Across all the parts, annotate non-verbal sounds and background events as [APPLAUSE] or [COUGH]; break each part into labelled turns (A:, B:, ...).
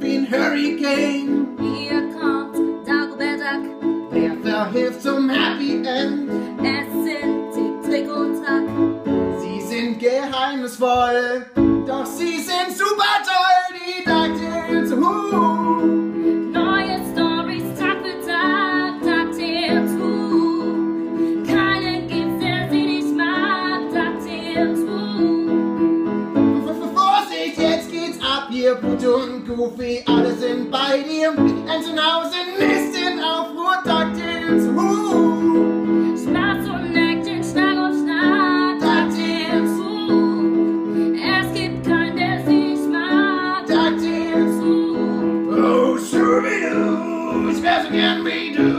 A: ein Hurricane.
B: Hier kommt Dagobert Duck.
A: Wer verhilft zum Happy End?
B: Es sind Tick, Trick und Track.
A: Sie sind geheimnisvoll, doch sie sind super toll, Pluto und Goofy, alle sind bei dir. Entenhausen ist in Aufruhr, DuckTales. Uh.
B: Spaß und Action, Schlag auf Schlag. DuckTales, uh. Es gibt keinen, der sie nicht mag.
A: DuckTales.
B: uh.
A: Oh, Scooby-Doo, ich wär so gern wie du.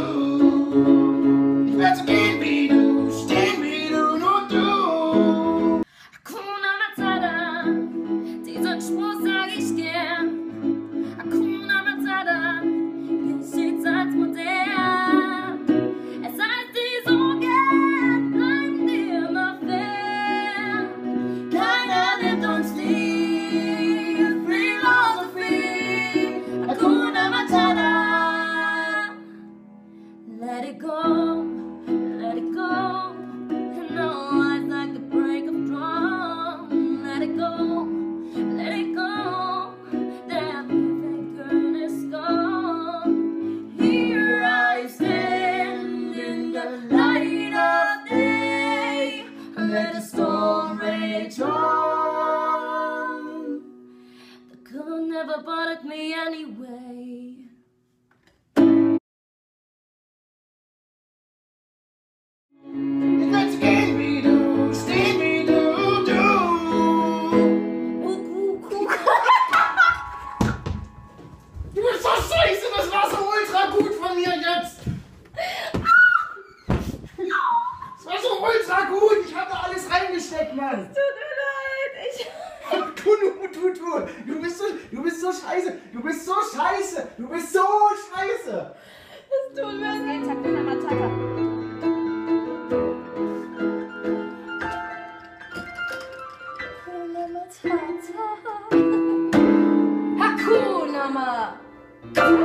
B: Let it go, let it go. And no eyes like the break of dawn. Let it go, let it go. That perfect girl is gone. Here I stand in the light of day. Let the storm rage on. The color never bothered me anyway.
A: ultra gut. Ich habe da alles reingesteckt, Mann.
B: Es tut mir leid. Ich... [LAUGHS]
A: Du, du, du, du, bist so, du bist so scheiße. Du bist so scheiße. Du bist so scheiße.
B: Es tut mir leid. Hakuna Matata. Hakuna Matata.